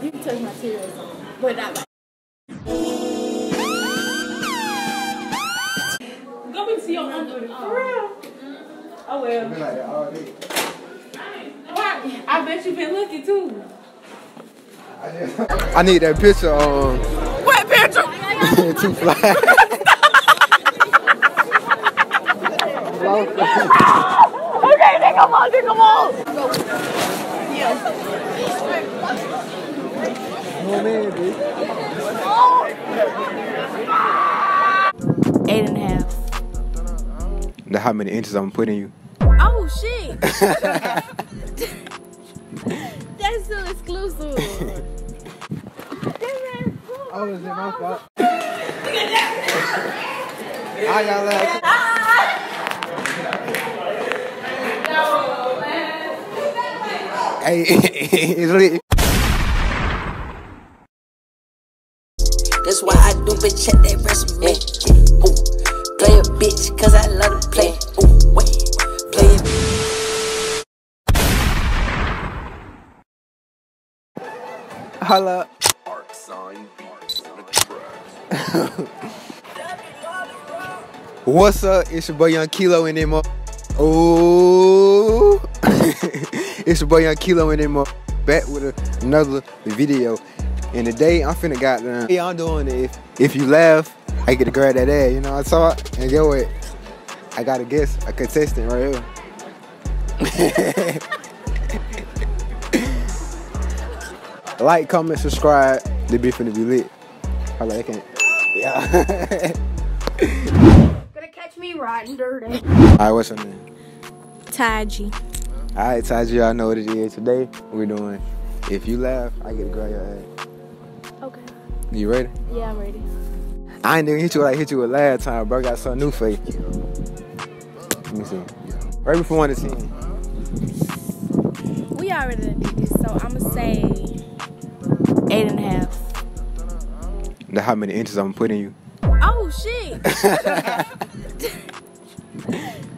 You can touch my titties on, but not my. Go and see your under. For real? Oh well. Been like that all day. Why? I bet you've been looking too. I need that picture. Um. What picture? too fly. Okay, then come on, then come on. No man. Eight and a half. The how many inches I'm putting you? Oh shit. That's so exclusive. Oh, is it my fault? I got last. Hey, it's lit. That's why I do bitch check that resume. Ooh, play a bitch cause I love to play. Ooh, wait, play it. Holla. What's up? It's your boy Young Kilo in them. Oh, it's your boy Young Kilo in them. Back with another video. And today I'm finna got done. Yeah, I'm doing it. If, if you laugh, I get to grab that ass. You know what I'm talking? And get what? I got a guess, a contestant right here. like, comment, subscribe. They be finna be lit. I like it. Yeah. Gonna catch me riding dirty. Alright, what's your name? Taji. Alright, Taji, y'all know what it is. Today, we're doing If You Laugh, I get to grab your ass. You ready? Yeah, I'm ready. I ain't even hit you like I hit you with last time, bro. I Got something new for you. Let me see. Right before 1 to 10. We already did this, so I'ma say eight and a half. Now how many inches I'm putting you. Oh shit.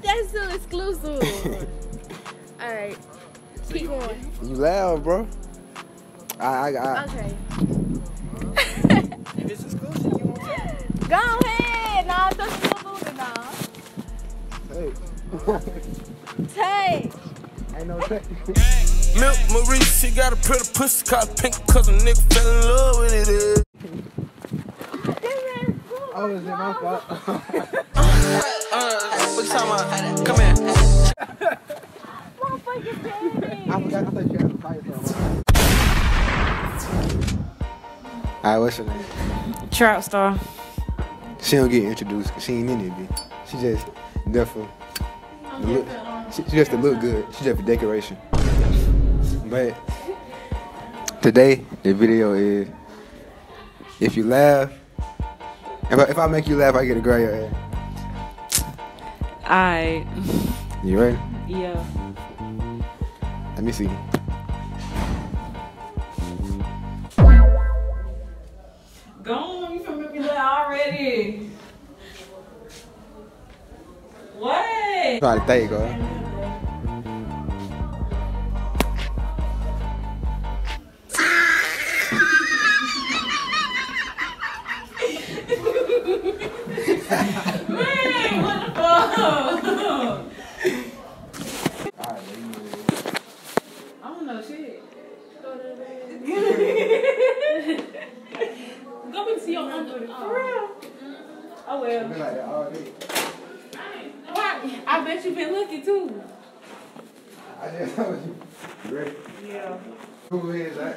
That's so exclusive. Alright. Keep going. You loud, bro. I, I, I, Okay. Go ahead. Nah, that's exclusive now. hey. Tay. Ain't no check. Milk Marie, she got a pretty pussy called pink cause a nigga fell in love with it. Oh, is it my fault? Uh, what you talking about? Come here. Motherfucking Tay. I forgot. I thought you Alright, what's her name? Trout star. She don't get introduced. she ain't in it, bitch. She just there for the look. She, she just to look good. She just for decoration. But today the video is if you laugh. If I, if I make you laugh, I get a grab your ass. Alright. You ready? Yeah. Let me see. Go on, you finna make me laugh already. What? Try to think, girl. Man, what the fuck? I don't know shit. Go and see your under. For real? Oh well. like that all day. Why? I bet you been looking too. I just told you. Ready? Yeah. Who is that?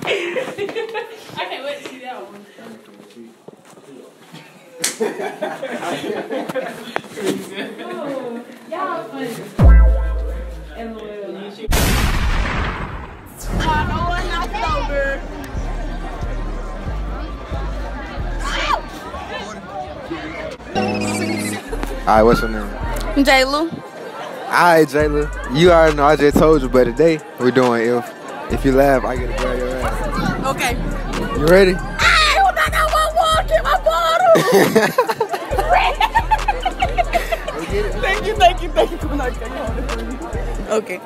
I can't wait to see that one. oh, y'all funny. Alright, what's your name? Jaylu. Alright, Jayla. You already know I just told you, but today we're doing if if you laugh, I get to grab your ass. Okay. You ready? Hey, who not got one water in my bottle? Go get it. Thank you, thank you, thank you. Come on, come on. Okay.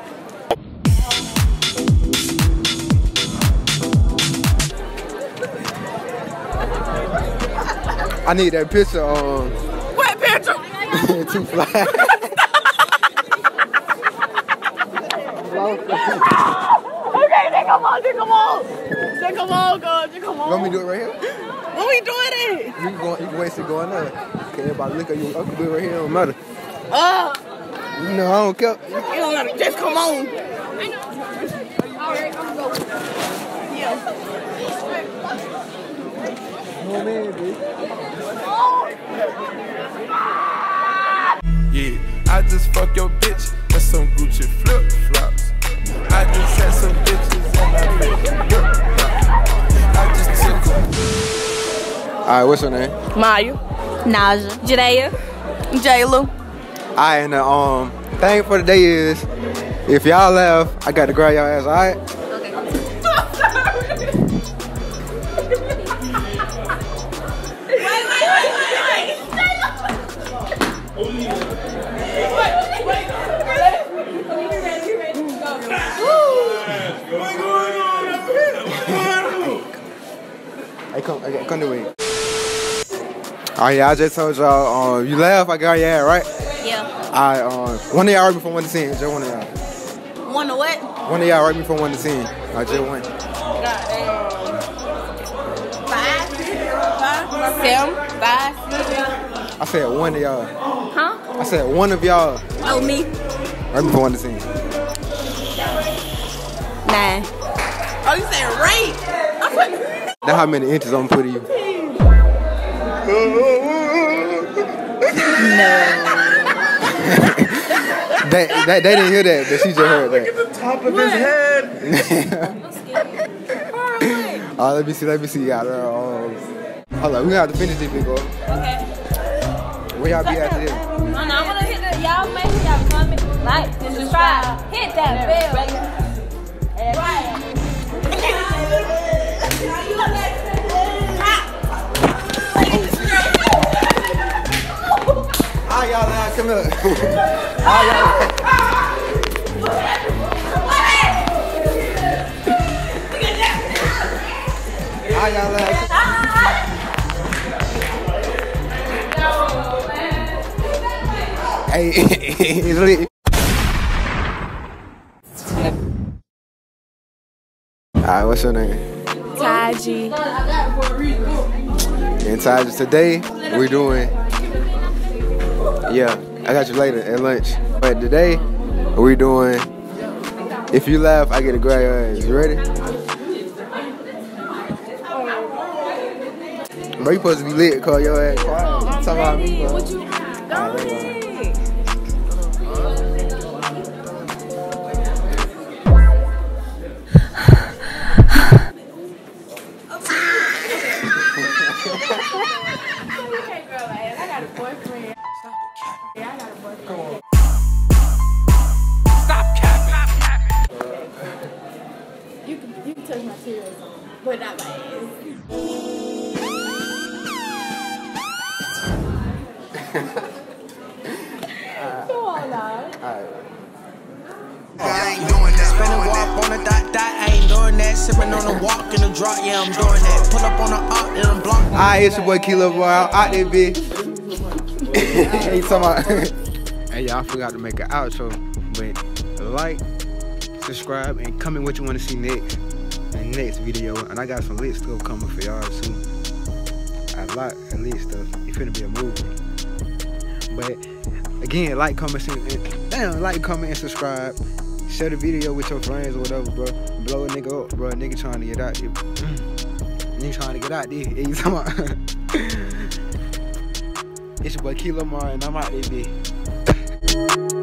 I need that picture on What two fly. Okay, then come on, then come on. Then come on, God, then come on. Want me to do it right here? What we doing it? You can go, you can waste it going there. Okay, everybody look at you. I can do it right here. It don't matter. Uh, You know, I don't care. you don't gotta just come on. I know. All right, I'm going. Yeah. Oh, man, dude. Yeah, I just fuck your bitch. That's some Gucci flip flops. I just had some bitches and I made flip I just took 'em. All right, what's your name? Maya. Naja. Jadea. Jayla. All right, and the um thing for the day is, if y'all laugh, I got to grab y'all ass. All Right, yeah, I just told y'all, um, you laugh, I got your ass, right? Yeah. I um one of y'all right before one to ten, just one of y'all. One of what? One of y'all right before one to ten. I just one. Five. Seven. Five. I said one of y'all. Huh? I said one of y'all Oh, me. right before one to ten. Nine. Oh, you saying rape? That's how many inches I'm putting you. they, they, they didn't hear that, but she just heard that. At the top of his head. Oh, let me see, let me see y'all. Um, hold on, we have to finish this big boy. Okay. Where y'all be after this? No, no, I'm gonna hit the, y'all make sure y'all comment, like, and subscribe. Hit that bell. All y'all now, come here. All y'all. All y'all. Hey, it's lit. Alright, what's your name? Taji. And Taj, today we're doing. Yeah, I got you later at lunch. But today we're doing. If you laugh, I get a gray your ass. You ready? Bro, you supposed to be lit. Call your ass quiet. You talking about me, bro. What you? Go ahead. Stop capping. You can, you can touch my tears, but not my ass. Come on now. I ain't doing that. Spinning walk on the dot dot, I ain't doing that. Sipping on the walk in the drop, yeah, I'm doing that. Pull up on the up and I'm blocking. Alright, it's your boy Kilo Boy there, bitch. Hey, talking hey, y'all forgot to make an outro, but like, subscribe, and comment what you want to see next. In the next video, and I got some lit stuff coming for y'all too. A lot of lit stuff. It's finna be a movie. But again, like, comment, and, damn, like, comment, and subscribe. Share the video with your friends or whatever, bro. Blow a nigga up, bro. Nigga trying to get out there. Mm. Nigga trying to get out there. Yeah, you talking about? It's your boy Kilomaree, and I'm out, baby.